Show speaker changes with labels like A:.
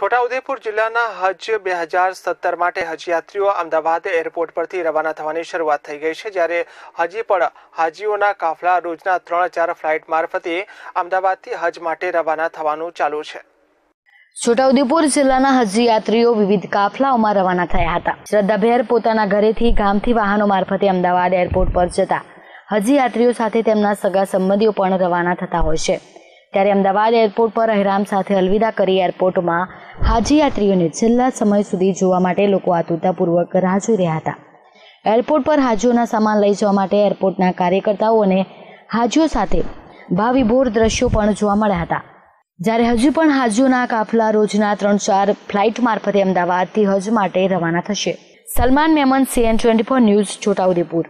A: છોટાઉદેપુર જિલ્લાના હજ બે હજાર સત્તર માટે હજયાત્રીઓ અમદાવાદ એરપોર્ટ પરથી રવાના થવાની શરૂઆત થઈ ગઈ છે, જ્યારે હજી પણ હાજીઓના કાફલા રોજના ત્રણ ચાર ફ્લાઇટ મારફતે અમદાવાદથી હજ માટે રવાના થવાનું ચાલુ છે.
B: છોટાઉદેપુર જિલ્લાના હજયાત્રીઓ વિવિધ કાફલાઓમાં રવાના થયા હતા. શ્રદ્ધાભેર પોતાના ઘરેથી ગામથી વાહનો મારફતે અમદાવાદ એરપોર્ટ પર જતા હજયાત્રીઓ સાથે તેમના સગા સંબંધીઓ પણ રવાના થતા હોય છે. ત્યારે અમદાવાદ એરપોર્ટ પર અહેરામ સાથે અલવિદા કરી એરપોર્ટમાં હાજી યાત્રીઓને છેલ્લા સમય સુધી જોવા માટે લોકો આતુરતાપૂર્વક રાહ જોઈ રહ્યા હતા. એરપોર્ટ પર હાજીઓના સામાન લઈ જવા માટે એરપોર્ટના કાર્યકર્તાઓ અને હાજીઓ સાથે ભાવિભોર દ્રશ્યો પણ જોવા મળ્યા હતા. જ્યારે હજુ પણ હાજીઓના કાફલા રોજના ત્રણ ચાર ફ્લાઇટ મારફતે અમદાવાદથી હજ માટે રવાના થશે. Salman Memon, CN twenty four news, Chhota Udepur.